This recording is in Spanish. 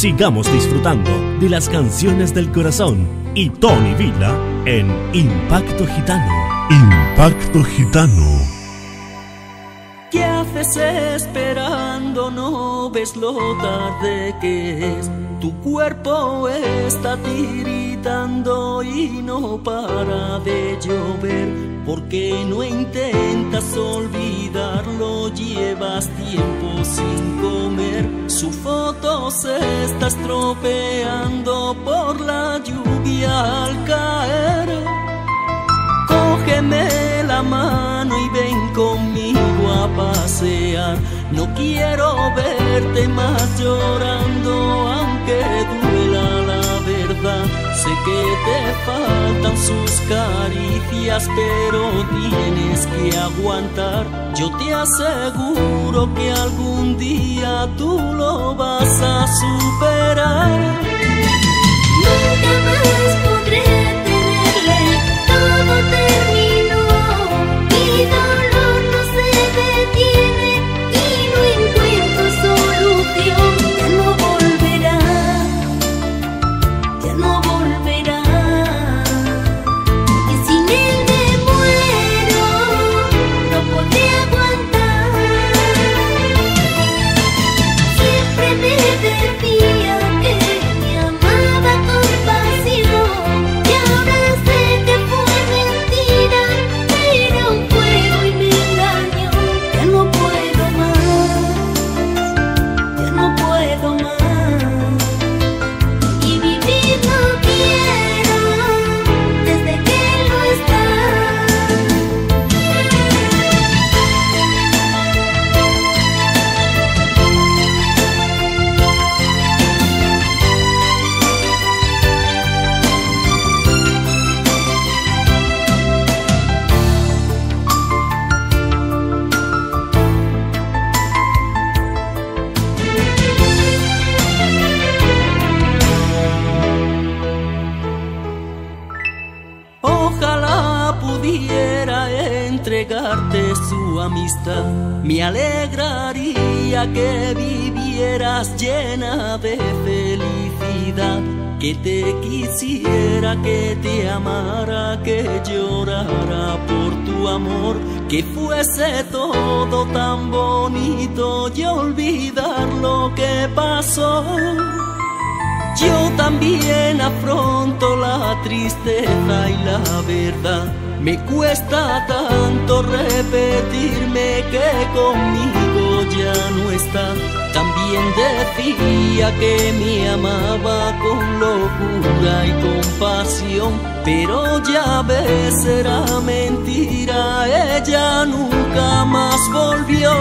Sigamos disfrutando de las canciones del corazón y Tony Villa en Impacto Gitano. Impacto Gitano. ¿Qué haces esperando? No ves lo tarde que es. Tu cuerpo está tiritando y no para de llover. ¿Por qué no intentas olvidarlo? Llevas tiempo sin comer. Su foto se está estropeando por la lluvia al caer. Cógeme la mano y ven conmigo a pasear. No quiero verte más llorando, aunque verdad. Sé que te faltan sus caricias, pero tienes que aguantar. Yo te aseguro que algún día tú lo vas a superar. Su amistad. Me alegraría que vivieras llena de felicidad. Que te quisiera, que te amara, que llorara por tu amor. Que fuese todo tan bonito y olvidar lo que pasó. Yo también afronto la tristeza y la verdad. Me cuesta tanto repetirme que conmigo ya no está. También decía que me amaba con locura y compasión. Pero ya ves, era mentira, ella nunca más volvió.